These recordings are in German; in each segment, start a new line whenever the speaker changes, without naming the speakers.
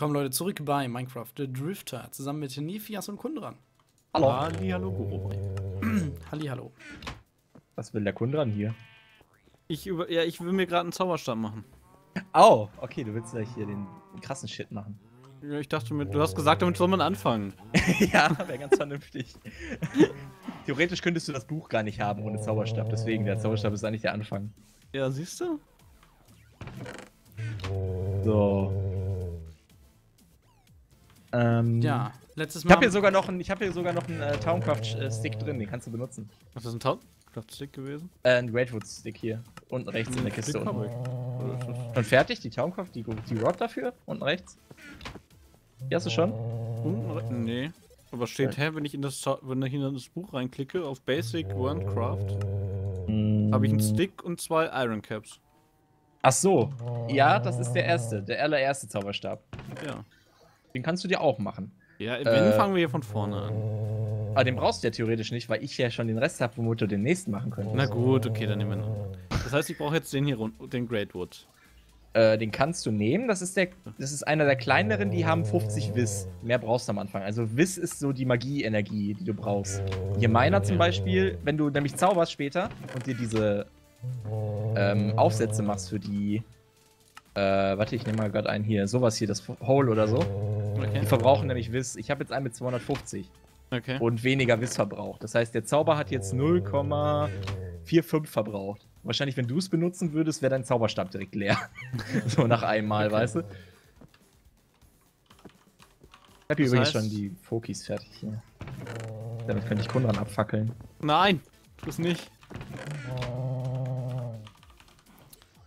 Kommen Leute zurück bei Minecraft The Drifter zusammen mit Nefias und Kundran.
Hallo.
Ali, hallo, Guru.
Halli, hallo.
Was will der Kundran hier?
Ich, über, ja, ich will mir gerade einen Zauberstab machen.
Au, okay, du willst gleich hier den, den krassen Shit machen.
Ja, ich dachte mir, du hast gesagt, damit soll man anfangen.
ja, wäre ganz vernünftig. Theoretisch könntest du das Buch gar nicht haben ohne Zauberstab, deswegen der Zauberstab ist eigentlich der Anfang.
Ja, siehst du?
So. Ähm,
Ja, letztes
Ich
Mal.
habe hier sogar noch einen, ich habe hier sogar noch einen äh, Towncraft-Stick drin, den kannst du benutzen.
Ist das ein Taucraft-Stick gewesen?
Äh, ein Greatwood-Stick hier. Unten rechts in der Kiste.
Stick hab
Unten.
ich. Oder ist das-
Schon fertig, die Towncraft, die, die Rod dafür, unten rechts. Die hast du schon?
Unten re- Nee. Aber steht, hä, wenn ich in das, wenn ich in das Buch reinklicke, auf Basic Wordcraft, habe ich einen Stick und zwei Iron Caps.
Ach so. Ja, das ist der erste, der allererste Zauberstab.
Ja.
Den kannst du dir auch machen.
Ja, wenn
Äh,
fangen wir hier von vorne an.
Aber den brauchst du ja theoretisch nicht, weil ich ja schon den Rest habe, womit du den nächsten machen könntest.
Na gut, okay, dann nehmen wir noch. Das heißt, ich brauche jetzt den hier den Greatwood.
Äh, den kannst du nehmen. Das ist, der, das ist einer der kleineren, die haben 50 Wiss. Mehr brauchst du am Anfang. Also Wiss ist so die Magie-Energie, die du brauchst. Hier meiner zum Beispiel, wenn du nämlich zauberst später und dir diese ähm, Aufsätze machst für die. Äh, warte, ich nehme mal gerade einen hier. Sowas hier, das Hole oder so.
Okay.
Die verbrauchen nämlich Wiss. Ich habe jetzt einen mit 250
Okay.
und weniger Wiss verbraucht. Das heißt, der Zauber hat jetzt 0,45 verbraucht. Wahrscheinlich, wenn du es benutzen würdest, wäre dein Zauberstab direkt leer. so nach einem Mal,
Okay.
weißt du? Ich habe hier
Das
übrigens
heißt-
schon die Fokis fertig hier. Damit könnte ich Kundran abfackeln.
Nein, tu es nicht.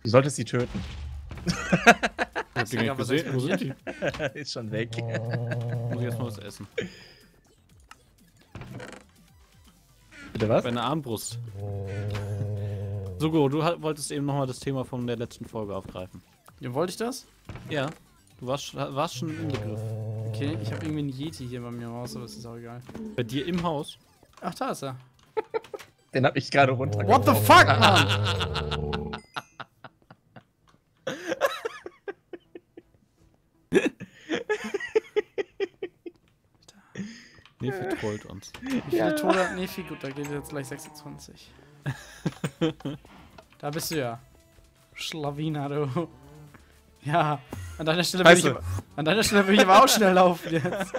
Du solltest sie töten.
Ja,
gar nicht gesehen? Wo sind die?
Ist schon weg.
Muss ich erstmal was essen.
Bitte was?
Bei einer Armbrust. Sugo, du wolltest eben nochmal das Thema von der letzten Folge aufgreifen.
Ja, wollte ich das?
Ja. Du warst, warst schon im Begriff.
Okay, ich habe irgendwie einen Yeti hier bei mir im Haus, aber das ist auch egal.
Bei dir im Haus.
Ach, da ist er.
Den hab ich gerade runter.
What the fuck, Mann?
Nee, vertrollt uns.
Wie viele Tode hat Nefi? Gut, da geht jetzt gleich 26. da bist du ja. Schlawiner, du. Ja, an deiner Stelle würde ich, aber- an deiner Stelle würde ich aber auch schnell laufen jetzt.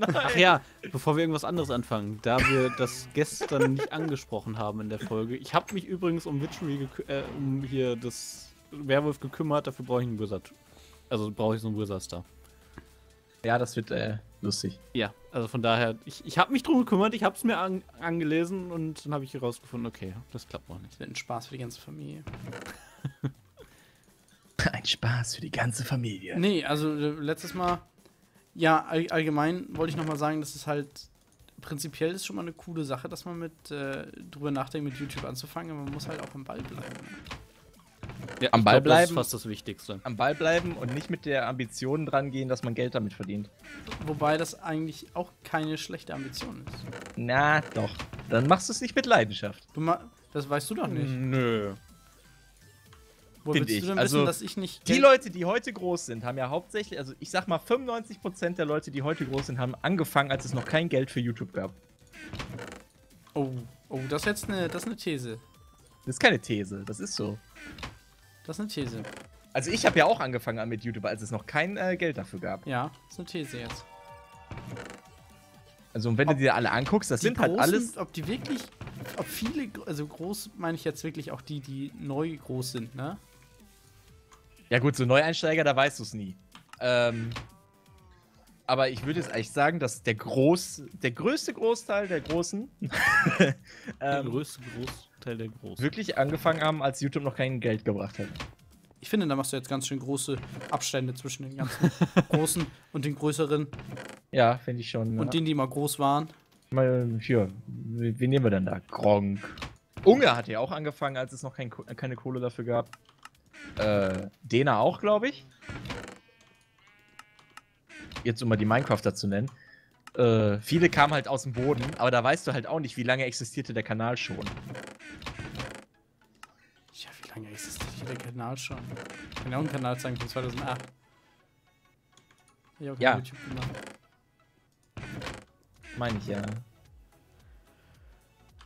Ach ja, bevor wir irgendwas anderes anfangen, da wir das gestern nicht angesprochen haben in der Folge. Ich habe mich übrigens um Witchery, äh, um hier das Werwolf gekümmert, dafür brauche ich einen Wizard. Also brauche ich so einen Wizard Star.
Ja, das wird äh, lustig.
Ja, also von daher, ich, ich habe mich drum gekümmert, ich habe es mir an, angelesen und dann habe ich herausgefunden, okay, das klappt noch nicht.
Das wird ein Spaß für die ganze Familie.
Ein Spaß für die ganze Familie.
Nee, also äh, letztes Mal, ja, all, allgemein wollte ich nochmal sagen, dass es halt prinzipiell ist schon mal eine coole Sache, dass man mit äh, drüber nachdenkt, mit YouTube anzufangen, aber man muss halt auch am Ball bleiben.
Ja,
Am Ball
glaub, Das ist
bleiben.
fast das Wichtigste.
Am Ball bleiben und nicht mit der Ambition dran gehen, dass man Geld damit verdient.
Wobei das eigentlich auch keine schlechte Ambition ist.
Na, doch. Dann machst du es nicht mit Leidenschaft.
Das weißt du doch nicht.
Nö.
Wo
Find
willst
ich.
du denn
Also,
wissen, dass ich nicht
Die Leute, die heute groß sind, haben ja hauptsächlich, also ich sag mal, 95% der Leute, die heute groß sind, haben angefangen, als es noch kein Geld für YouTube gab.
Oh, oh, das ist jetzt eine, das ist eine These.
Das ist keine These, das ist so.
Das ist eine These.
Also ich habe ja auch angefangen mit YouTube, als es noch kein äh, Geld dafür gab.
Ja, das ist eine These jetzt.
Also und wenn du dir alle anguckst, das sind halt
Großen,
alles.
Ob die wirklich, ob viele, also groß meine ich jetzt wirklich auch die, die neu groß sind, ne?
Ja gut, so Neueinsteiger, da weißt du es nie. Ähm, aber ich würde jetzt eigentlich sagen, dass der groß, der größte Großteil der Großen
Der
ähm,
größte Großteil der Großen.
wirklich angefangen haben, als YouTube noch kein Geld gebracht hat.
Ich finde, da machst du jetzt ganz schön große Abstände zwischen den ganzen großen und den größeren
Ja, finde ich schon.
und denen, die mal groß waren.
Mal, hier, wie, wie nehmen wir denn da? Gronk. Unge hat ja auch angefangen, als es noch kein, Ko- keine Kohle dafür gab. Äh, Dena auch, glaube ich. Jetzt, um mal die Minecrafter zu nennen. Äh, viele kamen halt aus dem Boden, aber da weißt du halt auch nicht, wie lange existierte der Kanal schon.
Lange existiert der Kanal schon? Ich kann ja auch einen Kanal zeigen von 2008. Ich hab auch
Ja.
YouTube gemacht.
Meine ich ja.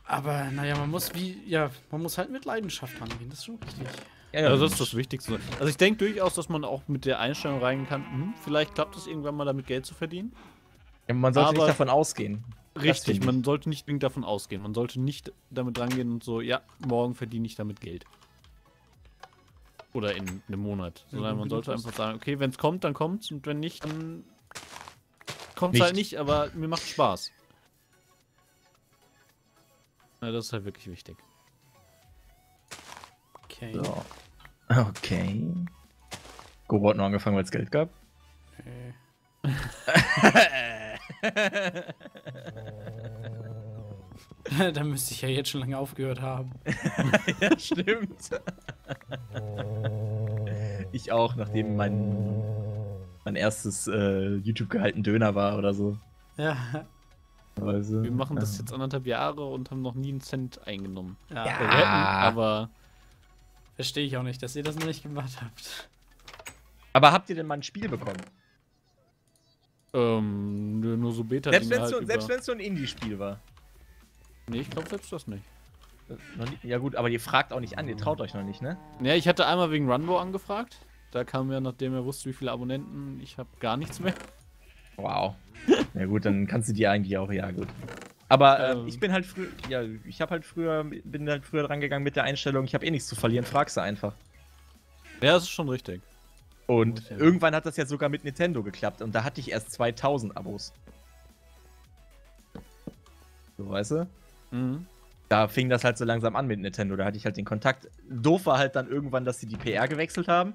Aber naja, man muss wie, ja, man muss halt mit Leidenschaft rangehen, das ist schon richtig.
Ja,
Ja, das ist das Wichtigste. Also ich denke durchaus, dass man auch mit der Einstellung reingehen kann, hm, vielleicht klappt es irgendwann mal damit Geld zu verdienen.
Ja, man sollte
Aber-
nicht davon ausgehen.
Richtig, man sollte nicht zwingend davon ausgehen. Man sollte nicht damit rangehen und so, ja, morgen verdiene ich damit Geld. Oder in einem Monat. Sondern man sollte einfach sagen, okay, wenn es kommt, dann kommt's und wenn nicht, dann kommt es halt nicht, aber mir macht Spaß. Ja, das ist halt wirklich wichtig.
Okay.
So. Okay. Goro hat nur angefangen, weil es Geld gab.
Äh. da müsste ich ja jetzt schon lange aufgehört haben.
ja, stimmt. ich auch, nachdem mein, mein erstes äh, YouTube gehalten Döner war oder so.
Ja.
Also,
Wir machen das jetzt anderthalb Jahre und haben noch nie einen Cent eingenommen.
Ja,
Ja.
Wir hätten, aber
verstehe ich auch nicht, dass ihr das noch nicht gemacht habt.
Aber habt ihr denn mal ein Spiel bekommen?
ähm, nur so beta
Selbst wenn es
halt
so, so ein Indie-Spiel war.
Nee, ich glaube selbst das nicht.
Äh, Ja gut, aber ihr fragt auch nicht an, ihr traut euch noch nicht, ne?
Ja, ich hatte einmal wegen Runbo angefragt. Da kam ja, nachdem er wusste, wie viele Abonnenten, ich habe gar nichts mehr.
Wow. Na gut, dann kannst du die eigentlich auch, ja gut. Aber ähm,
Ähm.
ich bin halt früher, ja, ich habe halt früher, bin halt früher dran gegangen mit der Einstellung, ich habe eh nichts zu verlieren, fragst du einfach.
Ja, das ist schon richtig.
Und
ja.
irgendwann hat das ja sogar mit Nintendo geklappt und da hatte ich erst 2000 Abos. So, weißt du?
Mhm.
Da fing das halt so langsam an mit Nintendo, da hatte ich halt den Kontakt. Doof war halt dann irgendwann, dass sie die PR gewechselt haben.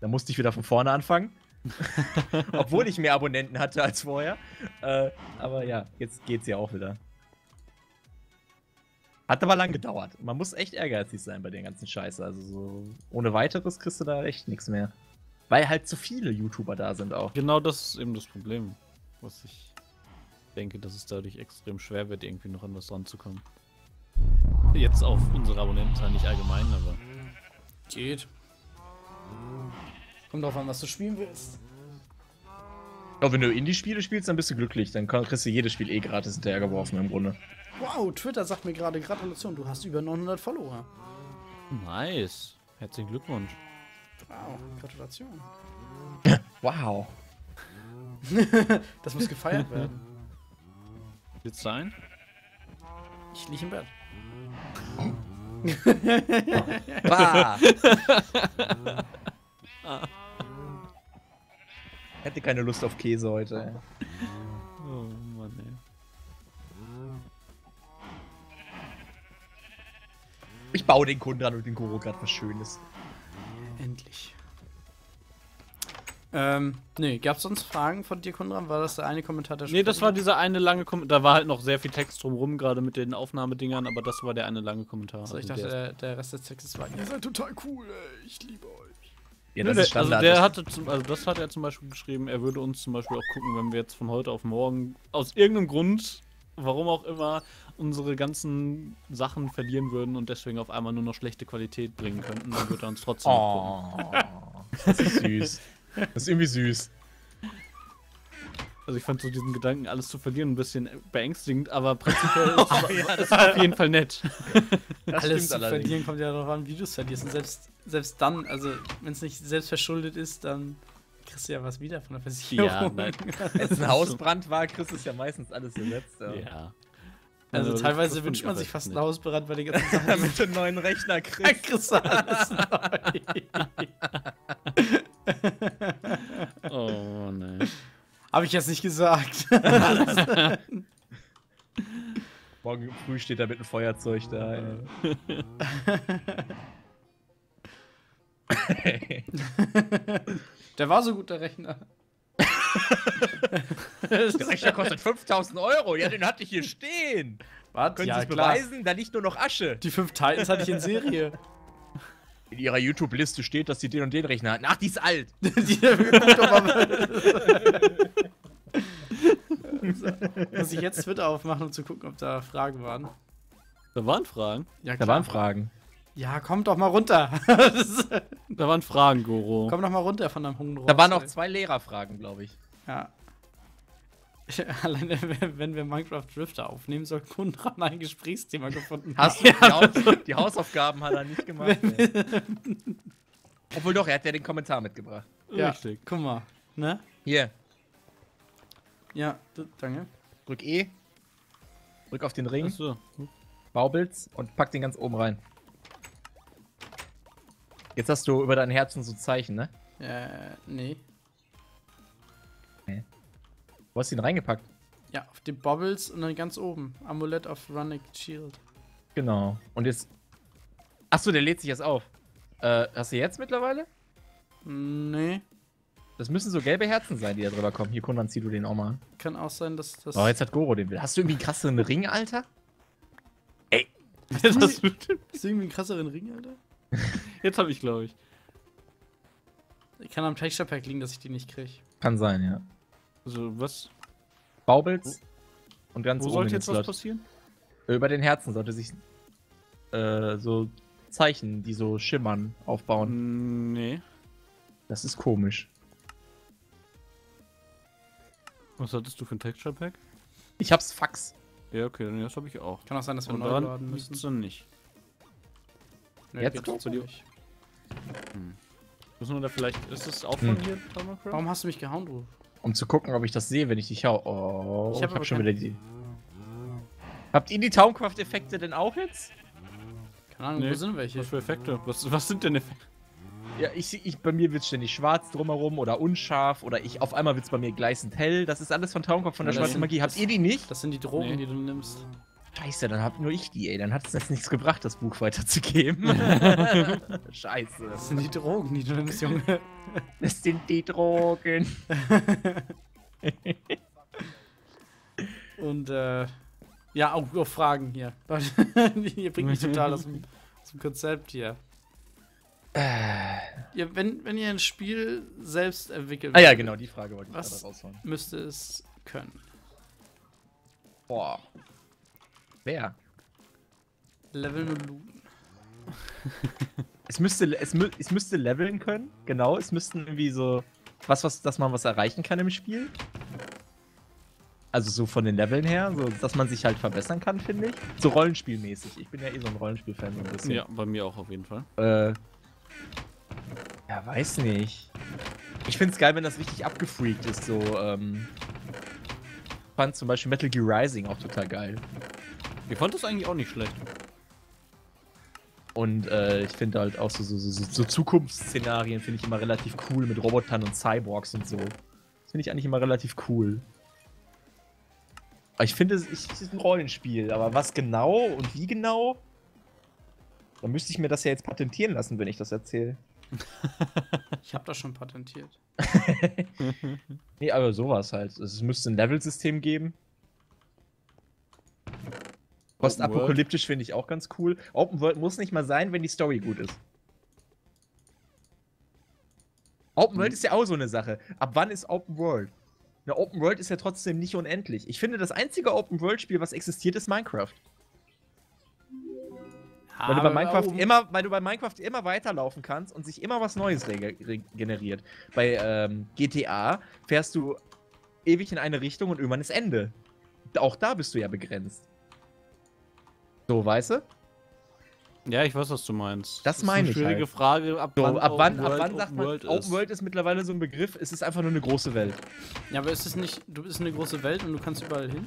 Da musste ich wieder von vorne anfangen. Obwohl ich mehr Abonnenten hatte als vorher. Äh, aber ja, jetzt geht's ja auch wieder. Hat aber lang gedauert. Man muss echt ehrgeizig sein bei den ganzen Scheiße. Also so ohne weiteres kriegst du da echt nichts mehr. Weil halt zu viele YouTuber da sind auch.
Genau das ist eben das Problem. Was ich denke, dass es dadurch extrem schwer wird, irgendwie noch an was ranzukommen. Jetzt auf unsere Abonnentenzahl nicht allgemein, aber.
Geht. Kommt drauf an, was du spielen willst.
Ja, wenn du Indie-Spiele spielst, dann bist du glücklich. Dann kriegst du jedes Spiel eh gratis hinterhergeworfen im Grunde.
Wow, Twitter sagt mir gerade Gratulation, du hast über 900 Follower.
Nice. Herzlichen Glückwunsch.
Wow, Gratulation.
Wow.
Das muss gefeiert werden.
Wird's sein?
Ich lieg im Bett.
Bah. Hätte keine Lust auf Käse heute.
Oh Mann, ey.
Ich baue den Kunden an und den Goro gerade was Schönes.
Endlich. Ähm, nee, gab's sonst Fragen von dir, Kundran? War das der eine Kommentar, der
Nee, das war dieser eine lange Kommentar. Da war halt noch sehr viel Text drumrum, gerade mit den Aufnahmedingern, aber das war der eine lange Kommentar.
Also ich
Also
dachte,
der-
der, der Rest des Textes war, ihr seid total cool, ey, ich liebe euch.
Ja, das ist
der, also
Standard.
der
Das-
hatte zum, also das hat er zum Beispiel geschrieben, er würde uns zum Beispiel auch gucken, wenn wir jetzt von heute auf morgen aus irgendeinem Grund, warum auch immer, unsere ganzen Sachen verlieren würden und deswegen auf einmal nur noch schlechte Qualität bringen könnten, dann würde er uns trotzdem noch gucken.
Oh, das ist süß. Das ist irgendwie süß.
Also ich fand so diesen Gedanken, alles zu verlieren, ein bisschen beängstigend, aber prinzipiell ist es ist auf jeden Fall nett.
Das
Alles
stimmt
zu
allerdings.
verlieren kommt ja darauf an, wie du es verlierst. Und selbst, selbst dann, also wenn es nicht selbst verschuldet ist, dann kriegst du ja was wieder von der Versicherung.
Ja, nein.
Wenn es ein Hausbrand war, kriegst du es ja meistens alles ersetzt. Ja.
Ja.
Also
das-
teilweise wünscht man
ich
sich fast
nett.
ein Hausbrand bei den ganzen Sachen.
Damit du einen neuen Rechner kriegst.
kriegst du alles neu.
Oh, ne.
Habe ich jetzt nicht gesagt.
Morgen früh steht er mit einem Feuerzeug da. ey.
Der war so gut, der Rechner.
Der Rechner kostet 5000 Euro. Ja, den hatte ich hier stehen.
Was?
Können
ja,
Sie es beweisen? Da liegt nur noch Asche.
Die fünf Titans hatte ich in Serie.
In Ihrer YouTube-Liste steht, dass Sie den und den Rechner hatten. Ach, die ist alt.
Die. Muss ich jetzt Twitter aufmachen, um zu gucken, ob da Fragen waren?
Da waren Fragen.
Ja,
Da waren Fragen.
Ja, komm doch mal runter.
Da waren Fragen, Goro.
komm doch mal runter von deinem Hunger.
Da waren noch zwei Lehrerfragen, glaube ich.
Ja. Alleine, wenn- wir Minecraft Drifter aufnehmen, soll Kundran ein Gesprächsthema gefunden
Hast du die, Haus die Hausaufgaben hat er nicht gemacht. Obwohl doch, er hat ja den Kommentar mitgebracht.
Ja,
Richtig.
guck mal. Ne?
Hier,
Ja, danke.
drück E. Drück auf den Ring,
Achso.
Baubels und pack den ganz oben rein. Jetzt hast du über dein Herzen so Zeichen, ne?
Äh, nee.
Wo hast du ihn reingepackt?
Ja, auf die Bobbles und dann ganz oben. Amulett of Runic Shield.
Genau. Und jetzt. Achso, der lädt sich jetzt auf. Äh, hast du jetzt mittlerweile?
Nee.
Das müssen so gelbe Herzen sein, die da drüber kommen. Hier, Kundan, zieh du den auch mal an.
Kann auch sein, dass das.
Oh, jetzt hat Goro den. Hast du irgendwie einen krasseren Ring, Alter?
Jetzt, hast du,
Ist irgendwie einen krasseren Ring, Alter?
jetzt habe ich, glaube ich.
Kann am Texture Pack liegen, dass ich die nicht krieg.
Kann sein, ja.
Also, was?
Baubels. Und ganz
Wo
oben
sollte jetzt was passieren?
Über den Herzen sollte sich äh, so Zeichen, die so schimmern, aufbauen.
Mm, Nee.
Das ist komisch.
Was hattest du für ein Texture Pack?
Ich hab's Fax.
Ja, okay, dann das habe ich auch.
Kann auch sein, dass wir
Und
neu laden müssen.
dann nicht.
Nee,
Jetzt
so
bei dir?
nicht.
Müssen wir da vielleicht. Ist das auch von
Hm.
hier?
Warum hast du mich gehauen, du?
Um zu gucken, ob ich das sehe, wenn ich dich hau. Oh,
Ich
ich
hab
schon wieder die. Habt ihr die Towncraft-Effekte denn auch jetzt?
Keine Ahnung,
Nee,
wo sind welche?
Was für Effekte? Was, was sind denn Effekte?
Ja, ich, ich, bei mir wird's ständig schwarz drumherum oder unscharf oder ich auf einmal wird's bei mir gleißend hell. Das ist alles von Towncraft von der
Ja,
schwarzen Magie. Habt ihr die nicht?
Das sind die Drogen,
Nee.
die du nimmst.
Scheiße, dann hab nur ich die, ey. Dann hat es jetzt nichts gebracht, das Buch weiterzugeben. Scheiße.
Das sind die Drogen, die du nimmst, Junge.
Das sind die Drogen.
Und, äh. Ja, auch, auch Fragen hier. ihr bringt mich total aus dem, aus dem Konzept hier. Ja, wenn, wenn ihr ein Spiel selbst entwickelt,
Ah ja, genau, die Frage wollte ich
Was?
gerade raushauen.
müsste es können.
Boah. Wer?
Leveln und looten.
Es müsste, es, mü es müsste leveln können, genau. Es müssten irgendwie so was, was, dass man was erreichen kann im Spiel. Also so von den Leveln her, so dass man sich halt verbessern kann, finde ich. So rollenspielmäßig. Ich bin ja eh so ein Rollenspiel-Fan so ein bisschen.
Ja, bei mir auch auf jeden Fall.
Äh, ja, weiß nicht. Ich find's geil, wenn das richtig abgefreakt ist. So, ähm. Ich fand zum Beispiel Metal Gear Rising auch total geil.
Ich fand das eigentlich auch nicht schlecht.
Und äh, ich finde halt auch so, so, so, so, Zukunftsszenarien finde ich immer relativ cool mit Robotern und Cyborgs und so. Das finde ich eigentlich immer relativ cool. Aber ich finde, es ist ein Rollenspiel. Aber was genau und wie genau? Da müsste ich mir das ja jetzt patentieren lassen, wenn ich das erzähle.
Ich habe das schon patentiert.
Nee, aber sowas halt. Es müsste ein Level-System geben. Postapokalyptisch finde ich auch ganz cool. Open World muss nicht mal sein, wenn die Story gut ist. Open World ist ja auch so eine Sache. Ab wann ist Open World? Eine Open World ist ja trotzdem nicht unendlich. Ich finde, das einzige Open World Spiel, was existiert, ist Minecraft. Weil du, bei Minecraft immer, weil du bei Minecraft immer weiterlaufen kannst und sich immer was Neues rege- re generiert. Bei ähm, GTA fährst du ewig in eine Richtung und irgendwann ist Ende. Auch da bist du ja begrenzt. So, weißt du?
Ja, ich weiß, was du meinst.
Das
ist
meine
eine
ich
schwierige
halt.
Frage, ab
So,
wann,
ab wann,
Open
ab
World
wann sagt man,
World
Open
ist.
World ist mittlerweile so ein Begriff, es ist einfach nur eine große Welt.
Ja, aber ist es nicht, du bist eine große Welt und du kannst überall hin?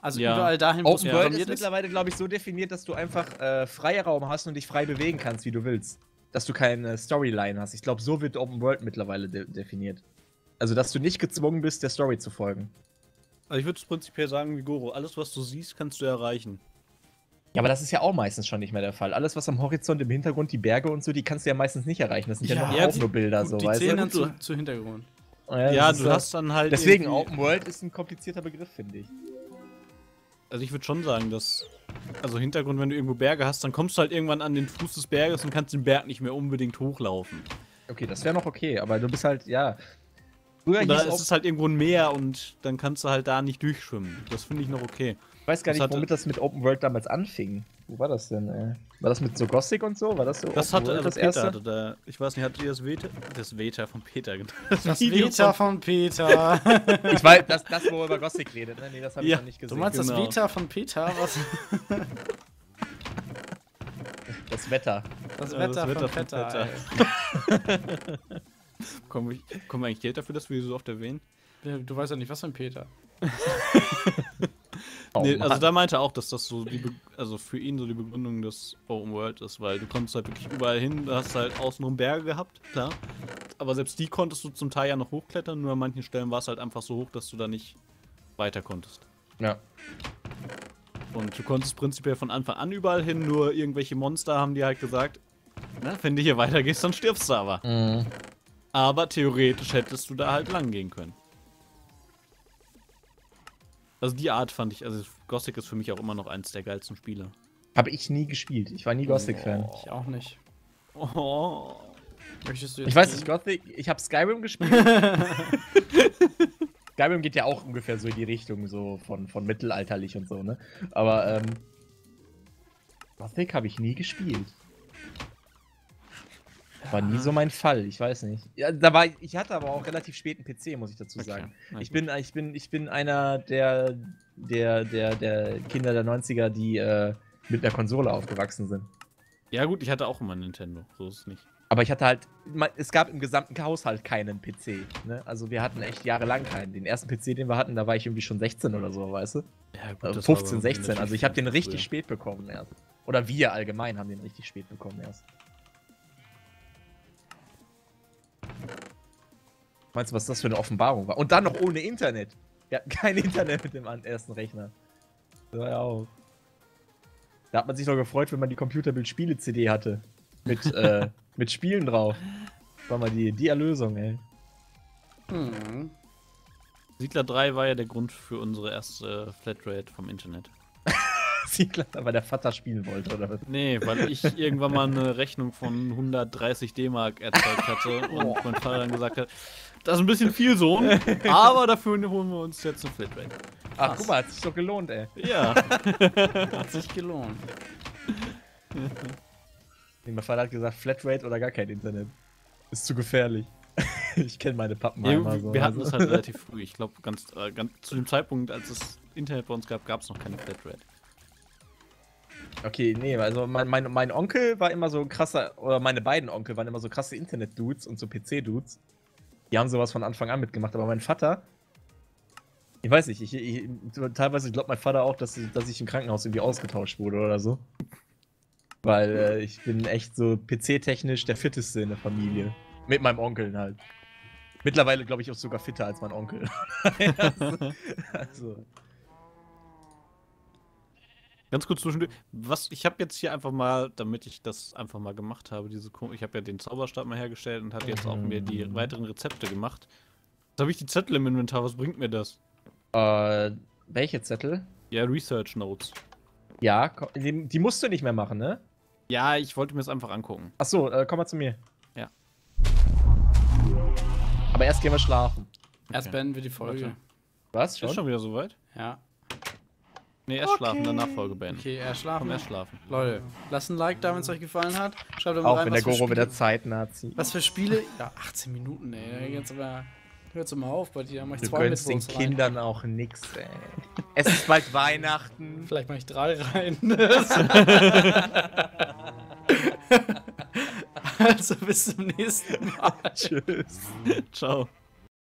Also
Ja.
überall dahin, wo es
Open World ist
ist?
mittlerweile, glaube ich, so definiert, dass du einfach äh, Freiraum hast und dich frei bewegen kannst, wie du willst. Dass du keine Storyline hast. Ich glaube, so wird Open World mittlerweile de definiert. Also, dass du nicht gezwungen bist, der Story zu folgen.
Also ich würde es prinzipiell sagen wie Goro, alles was du siehst, kannst du erreichen.
Ja, aber das ist ja auch meistens schon nicht mehr der Fall. Alles, was am Horizont im Hintergrund, die Berge und so, die kannst du ja meistens nicht erreichen. Das sind ja,
Ja,
noch
ja,
auch
die-
nur Bilder, so,
die
weißt
zählen
du?
dann zu, zu Hintergrund.
Ja,
Ja, du
ist
hast dann halt.
Deswegen, Open World ist ein komplizierter Begriff, finde ich.
Also ich würde schon sagen, dass. Also Hintergrund, wenn du irgendwo Berge hast, dann kommst du halt irgendwann an den Fuß des Berges und kannst den Berg nicht mehr unbedingt hochlaufen.
Okay, das wäre noch okay, aber du bist halt, ja. Früher
Oder es ist halt irgendwo ein Meer und dann kannst du halt da nicht durchschwimmen. Das finde ich noch okay.
Weiß gar
Das
nicht, womit das mit Open World damals anfing. Wo war das denn? Ey? War das mit so Gothic und so? War das so?
Das
Open
hatte
World
also Peter hatte da, ich weiß nicht, hattet ihr das Veta? Das Veta von Peter genannt.
Das
Video
Veta
von-
von Peter.
Ich weiß, das, das wo er über Gothic redet, ne? Nee, das habe ich
Ja.
noch nicht
Du
gesehen.
meinst das
Genau.
Veta von Peter? Was?
das Wetter.
Das Wetter,
das Wetter
von
von
Peter.
Kommen wir, kommen wir eigentlich Geld dafür, dass wir so oft erwähnen?
Du weißt ja nicht, was für ein Peter.
Oh,
nee, also da meinte er auch, dass das so die Be also für ihn so die Begründung des Open World ist, weil du konntest halt wirklich überall hin, du hast halt außenrum Berge gehabt, klar. Aber selbst die konntest du zum Teil ja noch hochklettern, nur an manchen Stellen war es halt einfach so hoch, dass du da nicht weiter konntest.
ja.
Und du konntest prinzipiell von Anfang an überall hin, nur irgendwelche Monster haben dir halt gesagt, na, wenn du hier weitergehst, dann stirbst du aber.
Mhm.
Aber theoretisch hättest du da halt lang gehen können. Also die Art fand ich, also Gothic ist für mich auch immer noch eins der geilsten Spiele.
Habe ich nie gespielt. Ich war nie Gothic-Fan.
Ich auch nicht.
Oh.
Möchtest du jetzt
Ich weiß nicht, Gothic, ich habe Skyrim gespielt. Skyrim geht ja auch ungefähr so in die Richtung, so von, von mittelalterlich und so, ne? Aber, ähm. Gothic habe ich nie gespielt. War nie so mein Fall, ich weiß nicht. Ja, da war, ich hatte aber auch relativ spät einen PC, muss ich dazu
Okay,
sagen.
na
Ich bin, ich, bin, ich bin einer der, der, der, der Kinder der 90er, die äh, mit einer Konsole aufgewachsen sind.
Ja gut, ich hatte auch immer Nintendo, so ist es nicht.
Aber ich hatte halt, es gab im gesamten Haushalt keinen PC. Ne? Also wir hatten echt jahrelang keinen. Den ersten PC, den wir hatten, da war ich irgendwie schon 16 oder so, weißt du?
Ja gut,
Also
das war
15,
aber
16. Also ich habe den richtig
früher.
spät bekommen erst. Oder wir allgemein haben den richtig spät bekommen erst. Meinst du, was das für eine Offenbarung war? Und dann noch ohne Internet. Wir hatten kein Internet mit dem ersten Rechner. So ja auch. Da hat man sich noch gefreut, wenn man die Computerbild-Spiele-CD hatte. Mit, äh, mit Spielen drauf. Das war mal die, die Erlösung, ey.
Hm.
Siedler 3 war ja der Grund für unsere erste Flatrate vom Internet.
Siedler, weil der Vater spielen wollte, oder was?
Nee, weil ich irgendwann mal eine Rechnung von 130 D-Mark erzeugt hatte und mein Vater dann gesagt hat, das ist ein bisschen viel Sohn, aber dafür holen wir uns jetzt eine Flatrate.
Ach, guck mal, hat sich doch gelohnt, ey.
Ja.
Hat sich gelohnt.
Nee, mein Vater hat gesagt, Flatrate oder gar kein Internet. Ist zu gefährlich. ich kenne meine Pappen
Ja,
einmal so.
wir hatten das halt relativ früh. Ich glaube, ganz, äh, ganz zu dem Zeitpunkt, als es Internet bei uns gab, gab es noch keine Flatrate.
Okay, nee, also mein, mein, mein Onkel war immer so ein krasser, oder meine beiden Onkel waren immer so krasse Internet-Dudes und so PC-Dudes. Die haben sowas von Anfang an mitgemacht, aber mein Vater, ich weiß nicht, ich, ich, teilweise glaubt mein Vater auch, dass, dass ich im Krankenhaus irgendwie ausgetauscht wurde oder so. Weil äh, ich bin echt so PC-technisch der fitteste in der Familie. Mit meinem Onkel halt. Mittlerweile glaube ich auch sogar fitter als mein Onkel. also, also,
Ganz kurz zwischendurch. Was, ich habe jetzt hier einfach mal, damit ich das einfach mal gemacht habe, diese ich habe ja den Zauberstab mal hergestellt und habe jetzt auch mir die
Mhm.
weiteren Rezepte gemacht. Jetzt habe ich die Zettel im Inventar, was bringt mir das?
äh, welche Zettel?
Ja, Research Notes.
Ja, komm, die, die musst du nicht mehr machen, ne?
Ja, ich wollte mir das einfach angucken.
Achso, äh, komm mal zu mir.
Ja.
Aber erst gehen wir schlafen.
Erst
Okay.
beenden wir die Folge.
Was?
Ist
Schon?
schon wieder soweit?
Ja.
Nee, erst
Okay.
schlafen, danach Folge beenden.
Okay, erst
Komm,
schlafen.
erst schlafen.
Leute, lasst ein Like da, wenn es euch gefallen hat. Schreibt doch mal
Auch
rein,
wenn
was
der
für
Goro wieder
Spiele-
Zeit-Nazi.
Was für Spiele? Ja, 18 Minuten, ey. Jetzt aber. Hört's mal auf bei dir. Mach ich
Du
zwei
gönnst den
Mittwochs rein.
Kindern auch nix, ey. Es ist bald Weihnachten.
Vielleicht mach ich drei rein. also bis zum nächsten Mal.
Tschüss.
Ciao.